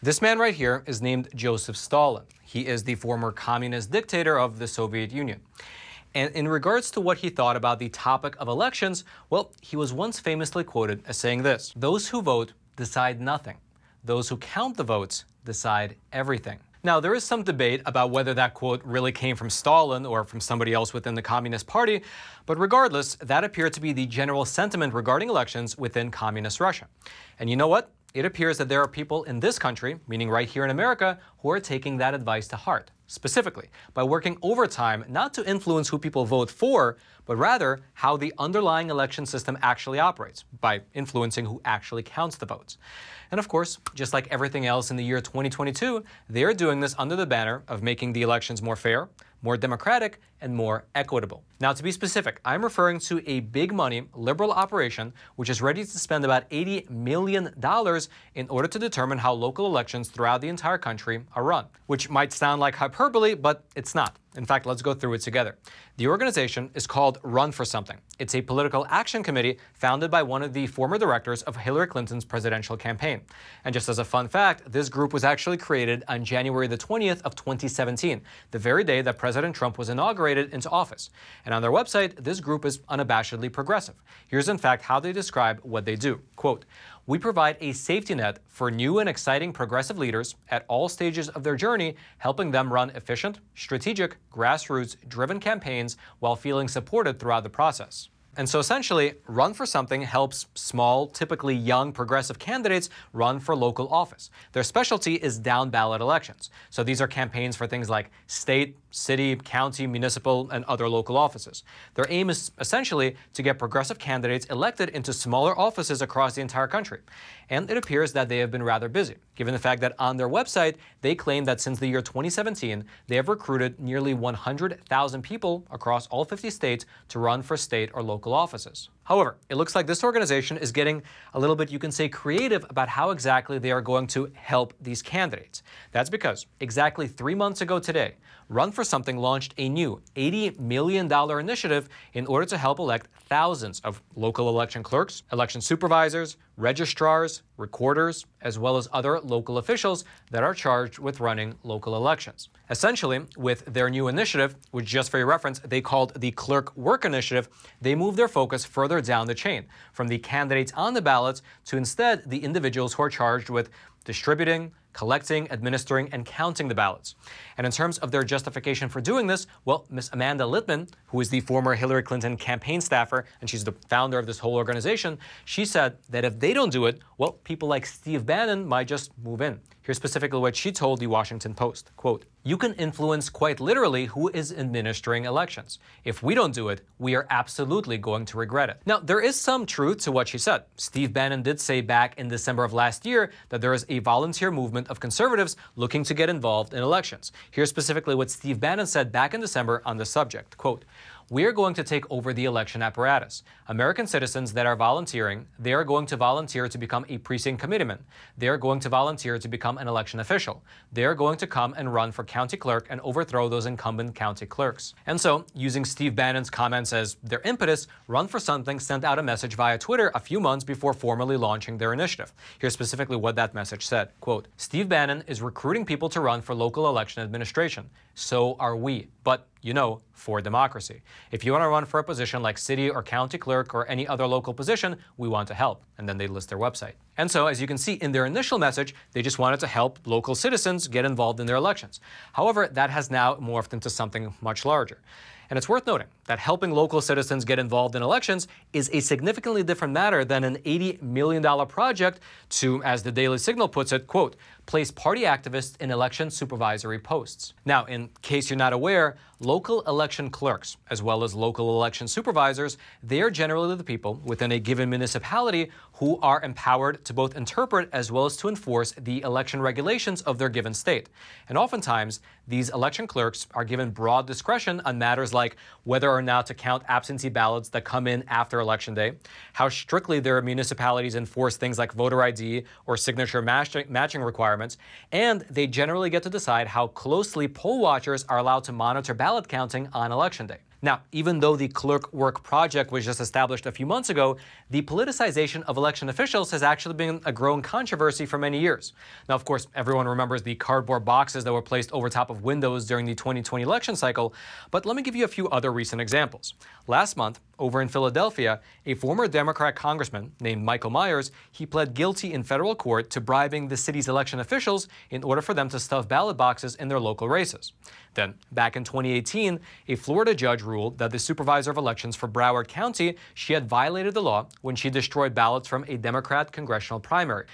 This man right here is named Joseph Stalin. He is the former communist dictator of the Soviet Union. And in regards to what he thought about the topic of elections, well, he was once famously quoted as saying this Those who vote decide nothing, those who count the votes decide everything. Now, there is some debate about whether that quote really came from Stalin or from somebody else within the Communist Party, but regardless, that appeared to be the general sentiment regarding elections within Communist Russia. And you know what? It appears that there are people in this country, meaning right here in America, who are taking that advice to heart specifically by working overtime not to influence who people vote for, but rather how the underlying election system actually operates by influencing who actually counts the votes. And of course, just like everything else in the year 2022, they're doing this under the banner of making the elections more fair, more democratic, and more equitable. Now, to be specific, I'm referring to a big money liberal operation which is ready to spend about $80 million in order to determine how local elections throughout the entire country are run, which might sound like hyperbole, but it's not. In fact, let's go through it together. The organization is called Run for Something. It's a political action committee founded by one of the former directors of Hillary Clinton's presidential campaign. And just as a fun fact, this group was actually created on January the 20th of 2017, the very day that President Trump was inaugurated into office. And on their website, this group is unabashedly progressive. Here's in fact how they describe what they do. Quote, we provide a safety net for new and exciting progressive leaders at all stages of their journey, helping them run efficient, strategic, grassroots driven campaigns while feeling supported throughout the process. And so essentially, Run for Something helps small, typically young progressive candidates run for local office. Their specialty is down ballot elections. So these are campaigns for things like state, city, county, municipal, and other local offices. Their aim is essentially to get progressive candidates elected into smaller offices across the entire country. And it appears that they have been rather busy, given the fact that on their website, they claim that since the year 2017, they have recruited nearly 100,000 people across all 50 states to run for state or local local offices. However, it looks like this organization is getting a little bit, you can say, creative about how exactly they are going to help these candidates. That's because exactly three months ago today, Run for Something launched a new $80 million initiative in order to help elect thousands of local election clerks, election supervisors, registrars, recorders, as well as other local officials that are charged with running local elections. Essentially, with their new initiative, which just for your reference, they called the Clerk Work Initiative, they moved their focus further down the chain, from the candidates on the ballots to instead the individuals who are charged with distributing, collecting, administering, and counting the ballots. And in terms of their justification for doing this, well, Miss Amanda Litman, who is the former Hillary Clinton campaign staffer, and she's the founder of this whole organization, she said that if they don't do it, well, people like Steve Bannon might just move in. Here's specifically what she told the Washington Post. Quote, you can influence quite literally who is administering elections. If we don't do it, we are absolutely going to regret it. Now, there is some truth to what she said. Steve Bannon did say back in December of last year that there is a volunteer movement of conservatives looking to get involved in elections. Here's specifically what Steve Bannon said back in December on the subject. Quote, we are going to take over the election apparatus. American citizens that are volunteering, they are going to volunteer to become a precinct committeeman. They are going to volunteer to become an election official. They are going to come and run for county clerk and overthrow those incumbent county clerks. And so, using Steve Bannon's comments as their impetus, Run for Something sent out a message via Twitter a few months before formally launching their initiative. Here's specifically what that message said. Quote, Steve Bannon is recruiting people to run for local election administration. So are we. But you know, for democracy. If you want to run for a position like city or county clerk or any other local position, we want to help. And then they list their website. And so, as you can see in their initial message, they just wanted to help local citizens get involved in their elections. However, that has now morphed into something much larger. And it's worth noting that helping local citizens get involved in elections is a significantly different matter than an $80 million project to, as the Daily Signal puts it, quote, place party activists in election supervisory posts. Now, in case you're not aware, local election clerks, as well as local election supervisors, they are generally the people within a given municipality who are empowered to both interpret as well as to enforce the election regulations of their given state. And oftentimes, these election clerks are given broad discretion on matters like whether or not to count absentee ballots that come in after Election Day, how strictly their municipalities enforce things like voter ID or signature matching requirements, and they generally get to decide how closely poll watchers are allowed to monitor ballot counting on Election Day. Now, even though the Clerk Work Project was just established a few months ago, the politicization of election officials has actually been a growing controversy for many years. Now, of course, everyone remembers the cardboard boxes that were placed over top of windows during the 2020 election cycle, but let me give you a few other recent examples. Last month, over in Philadelphia, a former Democrat congressman named Michael Myers, he pled guilty in federal court to bribing the city's election officials in order for them to stuff ballot boxes in their local races. Then, back in 2018, a Florida judge ruled that the supervisor of elections for Broward County, she had violated the law when she destroyed ballots from a Democrat congressional primary.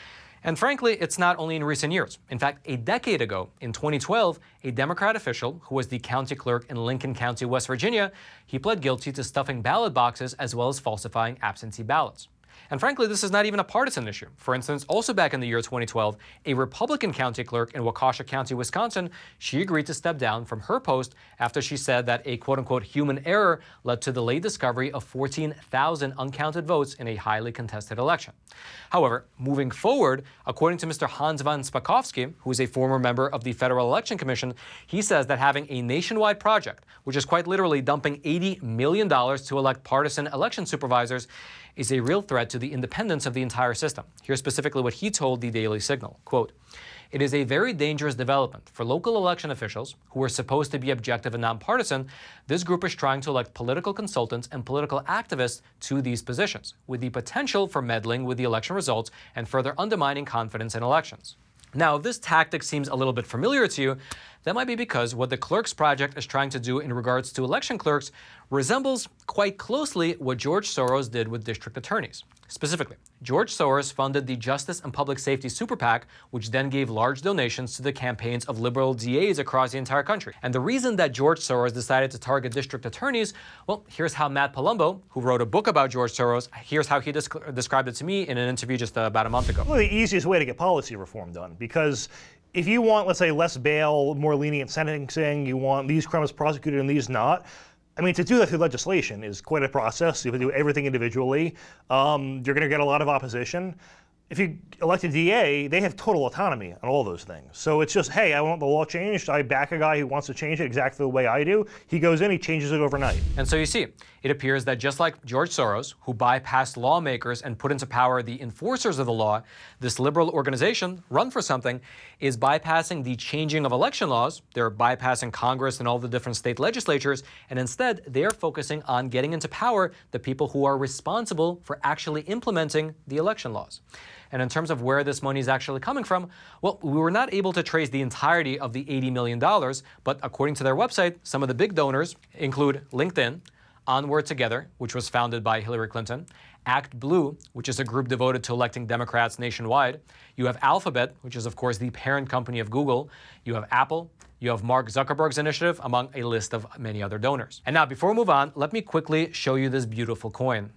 And frankly, it's not only in recent years. In fact, a decade ago, in 2012, a Democrat official who was the county clerk in Lincoln County, West Virginia, he pled guilty to stuffing ballot boxes as well as falsifying absentee ballots. And frankly, this is not even a partisan issue. For instance, also back in the year 2012, a Republican county clerk in Waukesha County, Wisconsin, she agreed to step down from her post after she said that a quote unquote human error led to the late discovery of 14,000 uncounted votes in a highly contested election. However, moving forward, according to Mr. Hans von Spakovsky, who is a former member of the Federal Election Commission, he says that having a nationwide project, which is quite literally dumping $80 million to elect partisan election supervisors, is a real threat to the independence of the entire system. Here's specifically what he told the Daily Signal. Quote, it is a very dangerous development for local election officials who are supposed to be objective and nonpartisan. This group is trying to elect political consultants and political activists to these positions, with the potential for meddling with the election results and further undermining confidence in elections. Now, if this tactic seems a little bit familiar to you, that might be because what the Clerks Project is trying to do in regards to election clerks resembles quite closely what George Soros did with district attorneys. Specifically, George Soros funded the Justice and Public Safety Super PAC, which then gave large donations to the campaigns of liberal DAs across the entire country. And the reason that George Soros decided to target district attorneys, well, here's how Matt Palumbo, who wrote a book about George Soros, here's how he described it to me in an interview just uh, about a month ago. Well, the easiest way to get policy reform done, because if you want, let's say, less bail, more lenient sentencing, you want these crimes prosecuted and these not, I mean, to do that through legislation is quite a process. You have to do everything individually. Um, you're going to get a lot of opposition if you elect a DA, they have total autonomy on all those things. So it's just, hey, I want the law changed. I back a guy who wants to change it exactly the way I do. He goes in, he changes it overnight. And so you see, it appears that just like George Soros, who bypassed lawmakers and put into power the enforcers of the law, this liberal organization, Run for Something, is bypassing the changing of election laws. They're bypassing Congress and all the different state legislatures, and instead they're focusing on getting into power the people who are responsible for actually implementing the election laws. And in terms of where this money is actually coming from, well, we were not able to trace the entirety of the $80 million, but according to their website, some of the big donors include LinkedIn, Onward Together, which was founded by Hillary Clinton, Act Blue, which is a group devoted to electing Democrats nationwide. You have Alphabet, which is, of course, the parent company of Google. You have Apple. You have Mark Zuckerberg's initiative, among a list of many other donors. And now, before we move on, let me quickly show you this beautiful coin.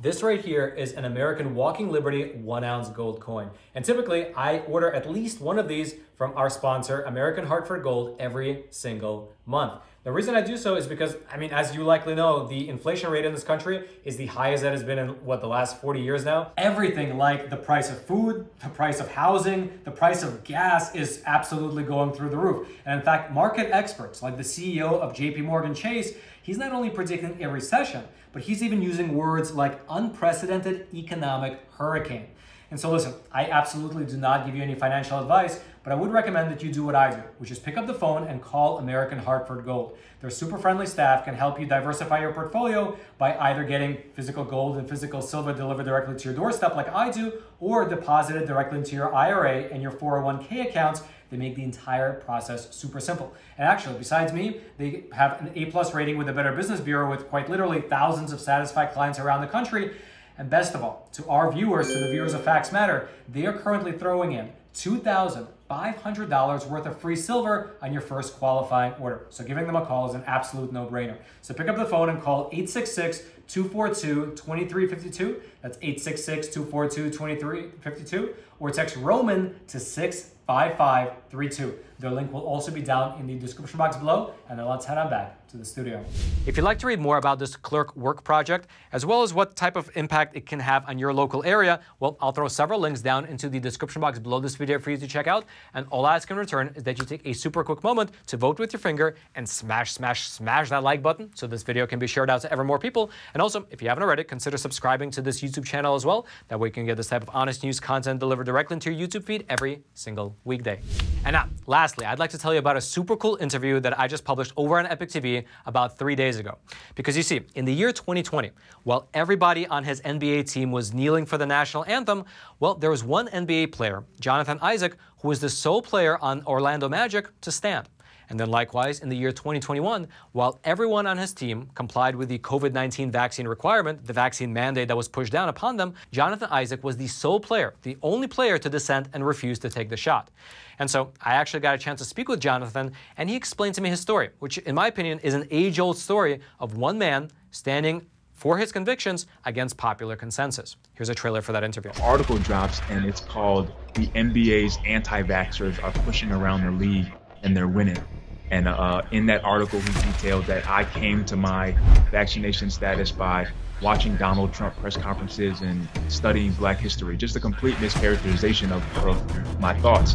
This right here is an American Walking Liberty one ounce gold coin. And typically I order at least one of these from our sponsor, American Hartford Gold, every single month. The reason I do so is because, I mean, as you likely know, the inflation rate in this country is the highest that has been in, what, the last 40 years now? Everything like the price of food, the price of housing, the price of gas is absolutely going through the roof. And in fact, market experts like the CEO of JP Morgan Chase, he's not only predicting a recession, but he's even using words like unprecedented economic hurricane. And so listen, I absolutely do not give you any financial advice, but I would recommend that you do what I do, which is pick up the phone and call American Hartford Gold. Their super friendly staff can help you diversify your portfolio by either getting physical gold and physical silver delivered directly to your doorstep like I do, or deposited directly into your IRA and your 401k accounts they make the entire process super simple. And actually, besides me, they have an A plus rating with the Better Business Bureau with quite literally thousands of satisfied clients around the country. And best of all, to our viewers, to the viewers of Facts Matter, they are currently throwing in $2,500 worth of free silver on your first qualifying order. So giving them a call is an absolute no-brainer. So pick up the phone and call 866-242-2352. That's 866-242-2352. Or text Roman to 6 5532. Their link will also be down in the description box below. And now let's head on back to the studio. If you'd like to read more about this clerk work project, as well as what type of impact it can have on your local area, well, I'll throw several links down into the description box below this video for you to check out. And all I ask in return is that you take a super quick moment to vote with your finger and smash, smash, smash that like button so this video can be shared out to ever more people. And also, if you haven't already, consider subscribing to this YouTube channel as well. That way you can get this type of honest news content delivered directly into your YouTube feed every single weekday. And now, lastly, I'd like to tell you about a super cool interview that I just published over on Epoch TV about three days ago. Because you see, in the year 2020, while everybody on his NBA team was kneeling for the national anthem, well, there was one NBA player, Jonathan Isaac, who was the sole player on Orlando Magic to stand. And then likewise, in the year 2021, while everyone on his team complied with the COVID-19 vaccine requirement, the vaccine mandate that was pushed down upon them, Jonathan Isaac was the sole player, the only player to dissent and refuse to take the shot. And so I actually got a chance to speak with Jonathan, and he explained to me his story, which in my opinion is an age-old story of one man standing for his convictions against popular consensus. Here's a trailer for that interview. Article drops and it's called The NBA's Anti-Vaxxers Are Pushing Around the League and They're Winning. And uh, in that article, he detailed that I came to my vaccination status by watching Donald Trump press conferences and studying black history. Just a complete mischaracterization of, of my thoughts.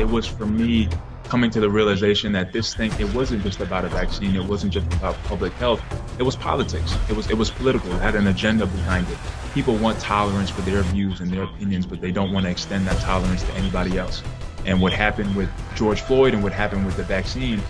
It was for me coming to the realization that this thing it wasn't just about a vaccine it wasn't just about public health it was politics it was it was political it had an agenda behind it people want tolerance for their views and their opinions but they don't want to extend that tolerance to anybody else. And what happened with George Floyd and what happened with the vaccine,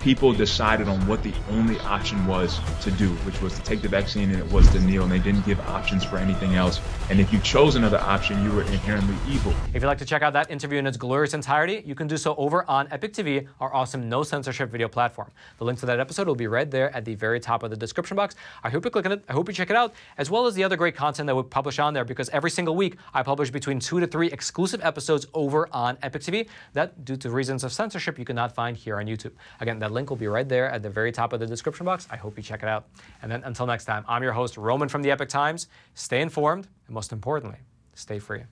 people decided on what the only option was to do, which was to take the vaccine and it was to kneel, and they didn't give options for anything else. And if you chose another option, you were inherently evil. If you'd like to check out that interview in its glorious entirety, you can do so over on Epoch TV, our awesome no censorship video platform. The link to that episode will be right there at the very top of the description box. I hope you click on it. I hope you check it out, as well as the other great content that we publish on there, because every single week I publish between two to three exclusive episodes over on Epoch TV that, due to reasons of censorship, you cannot find here on YouTube. Again, that link will be right there at the very top of the description box. I hope you check it out. And then until next time, I'm your host, Roman from the Epoch Times. Stay informed, and most importantly, stay free.